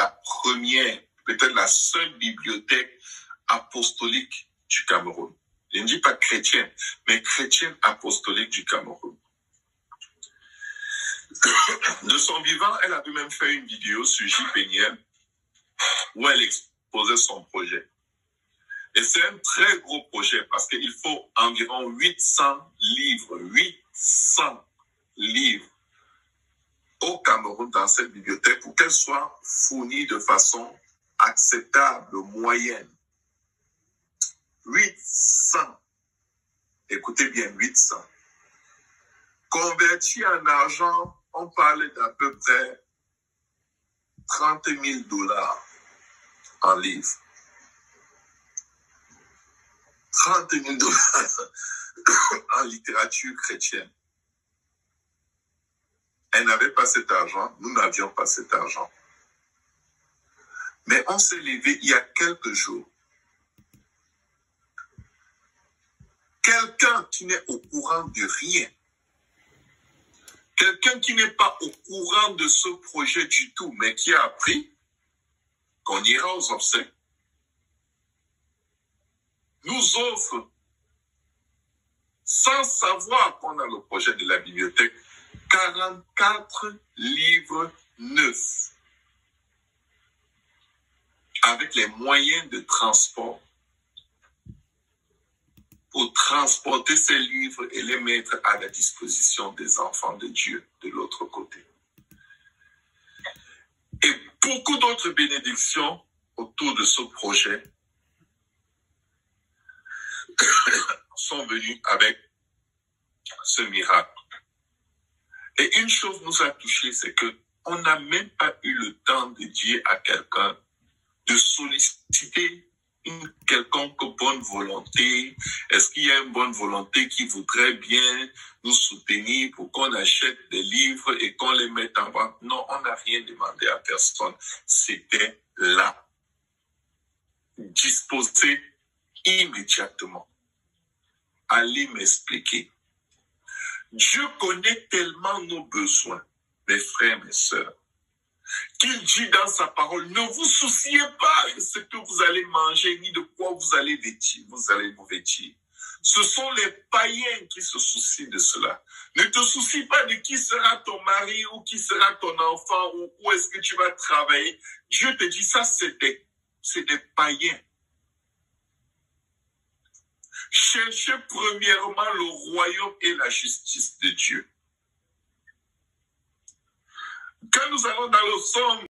la première, peut-être la seule bibliothèque apostolique du Cameroun. Je ne dis pas chrétienne, mais chrétienne apostolique du Cameroun. De son vivant, elle avait même fait une vidéo sur J. où elle exposait son projet. Et c'est un très gros projet parce qu'il faut environ 800 livres, 800 livres au Cameroun dans cette bibliothèque pour qu'elle soit fournie de façon acceptable, moyenne. 800. Écoutez bien, 800. Converti en argent, on parle d'à peu près 30 000 dollars en livres. 30 000 dollars en littérature chrétienne. Elle n'avait pas cet argent, nous n'avions pas cet argent. Mais on s'est levé il y a quelques jours. Quelqu'un qui n'est au courant de rien, quelqu'un qui n'est pas au courant de ce projet du tout, mais qui a appris qu'on ira aux obsèques, nous offre, sans savoir qu'on a le projet de la bibliothèque, 44 livres neufs avec les moyens de transport pour transporter ces livres et les mettre à la disposition des enfants de Dieu de l'autre côté. Et beaucoup d'autres bénédictions autour de ce projet sont venues avec ce miracle. Et une chose nous a touché, c'est que on n'a même pas eu le temps de dire à quelqu'un de solliciter une quelconque bonne volonté. Est-ce qu'il y a une bonne volonté qui voudrait bien nous soutenir pour qu'on achète des livres et qu'on les mette en vente? Non, on n'a rien demandé à personne. C'était là. Disposé immédiatement. Allez m'expliquer. Dieu connaît tellement nos besoins, mes frères, mes sœurs, qu'il dit dans sa parole, ne vous souciez pas de ce que vous allez manger, ni de quoi vous allez vêtir, vous allez vous vêtir. Ce sont les païens qui se soucient de cela. Ne te soucie pas de qui sera ton mari ou qui sera ton enfant ou où est-ce que tu vas travailler. Dieu te dit ça, c'est des, c'est des païens. Cherchez premièrement le royaume et la justice de Dieu. Quand nous allons dans le somme